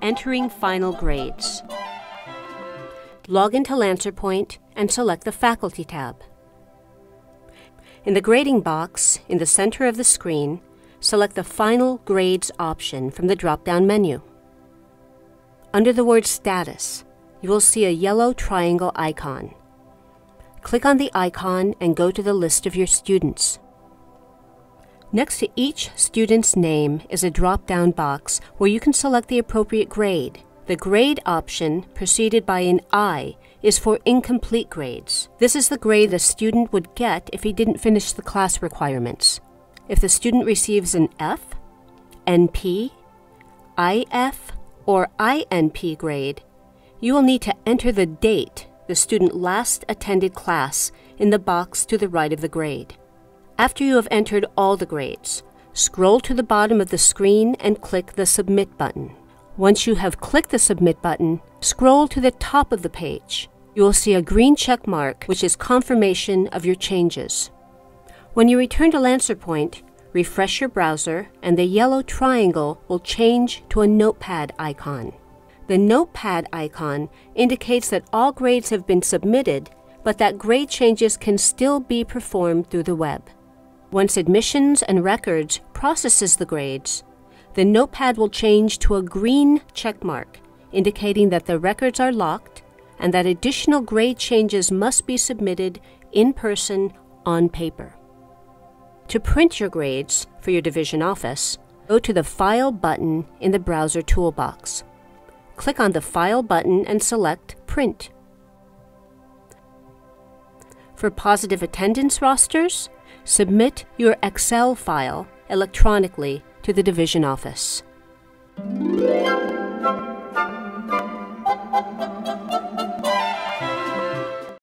Entering final grades. Log into LancerPoint and select the Faculty tab. In the grading box, in the center of the screen, select the Final Grades option from the drop-down menu. Under the word Status, you will see a yellow triangle icon. Click on the icon and go to the list of your students. Next to each student's name is a drop-down box where you can select the appropriate grade. The grade option, preceded by an I, is for incomplete grades. This is the grade a student would get if he didn't finish the class requirements. If the student receives an F, NP, IF, or INP grade, you will need to enter the date the student last attended class in the box to the right of the grade. After you have entered all the grades, scroll to the bottom of the screen and click the Submit button. Once you have clicked the Submit button, scroll to the top of the page. You will see a green check mark, which is confirmation of your changes. When you return to LancerPoint, refresh your browser and the yellow triangle will change to a notepad icon. The notepad icon indicates that all grades have been submitted, but that grade changes can still be performed through the web. Once Admissions and Records processes the grades, the notepad will change to a green checkmark, indicating that the records are locked and that additional grade changes must be submitted in person on paper. To print your grades for your division office, go to the File button in the browser toolbox. Click on the File button and select Print. For positive attendance rosters, submit your Excel file electronically to the division office.